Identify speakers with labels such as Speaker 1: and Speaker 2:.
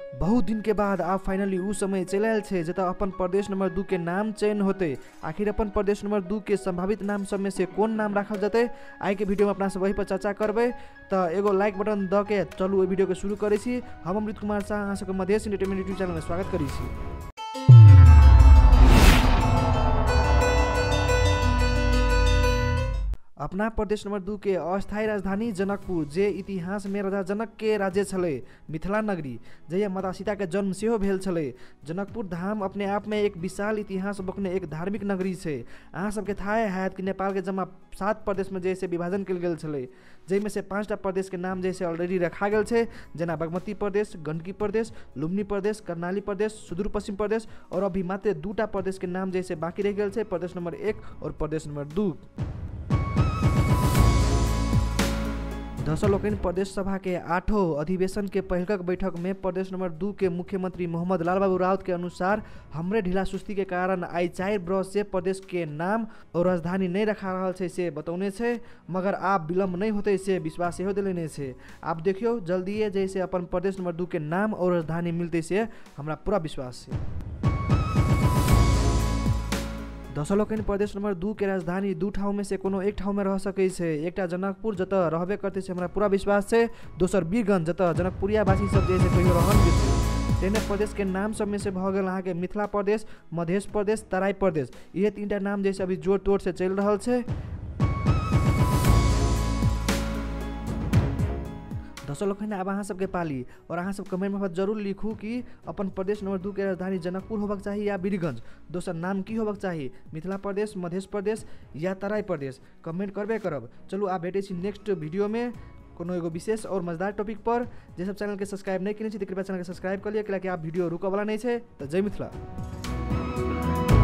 Speaker 1: बहुत दिन के बाद आब फाइनली उ समय चल आयल छै जतऽ अपन प्रदेश नंबर दू के नाम चयन होते। आखिर अपन प्रदेश नंबर दू के संभावित नाम सब में से कोन नाम राखल जते आई के वीडियो में अपना सब वही पर चर्चा करबे। तो एगो लाइक बटन द के चलू वीडियो के शुरू करे हम अमृत कुमार शाह, अहाँ सबके मधेश इंटरटेनमेंट यूट्यूब चैनल में स्वागत करी छी। अपना प्रदेश नंबर दू के अस्थायी राजधानी जनकपुर, जे इतिहास में राजा जनक के राज्य छलै, मिथिला नगरी, जहिया माता सीता के जन्म सेहो भेल जनकपुर धाम अपने आप में एक विशाल इतिहास बकने एक धार्मिक नगरी छै। अहाँ सबके था हैत कि नेपाल के जमा सात प्रदेश में जैसे विभाजन कल गेल छलै जाहिमे से पाँचटा प्रदेश के नाम जैसे ऑलरेडी रखा गेल छै, जेना बागमती प्रदेश, गंडकी प्रदेश, लुम्बनी प्रदेश कर्णाली प्रदेश सुदूर पश्चिम प्रदेश, और अभी मात्र दूटा प्रदेश के नाम जैसे बाकी रह गेल छै, प्रदेश नंबर एक और प्रदेश नंबर दू। दसों लोकनि प्रदेश सभा के आठों अधिवेशन के पहिलक बैठक में प्रदेश नंबर दू के मुख्यमंत्री मोहम्मद लाल बाबू राउत के अनुसार हमरे ढीला सुस्ती के कारण आई चारि बरस से प्रदेश के नाम और राजधानी नहीं रखा रहल छै से बतौने छै, मगर आब विलम्ब नहीं होते से विश्वास सेहो दिलेने छै। आब देखियो, जल्दिए जैसे अपन प्रदेश नंबर दू के नाम और राजधानी मिलते से हमरा पूरा विश्वास छै। दसों प्रदेश नंबर दू के राजधानी दू ठाउँ में से कोनो एक ठाउँ में रह सकै छै। एकटा जनकपुर जतऽ रहबे करते से हमरा पूरा विश्वास छै। दोसर जतऽ जनकपुरिया वासी सब जे छै कहियो रहल जेतै तेने प्रदेश के नाम सब में से भऽ गेल अहाँके मिथिला प्रदेश मध्य प्रदेश तराई प्रदेश। इहे तीनटा नाम जे छै अभी जोर तोड़ से चलि रहल छै। दसों लोकनि आब अहाँ सबके पाली। और अहाँ सब कमेंट में ज़रूर लिखू कि अपन प्रदेश नंबर दू के राजधानी जनकपुर होबक चाही या बीरगंज। दोसर नाम की होबक चाहिए मिथिला प्रदेश, मध्य प्रदेश या तराई प्रदेश? कमेंट करबे करब। चलू, आब भेटै नेक्स्ट वीडियो में कोनो एगो विशेष और मज़ेदार टॉपिक पर। जे सब चैनल के सब्सक्राइब नहीं केने कृपया चैनल के सब्सक्राइब कर लिया कियाकि आब वीडियो रुकऽ वाला नहीं है तऽ जय मिथिला।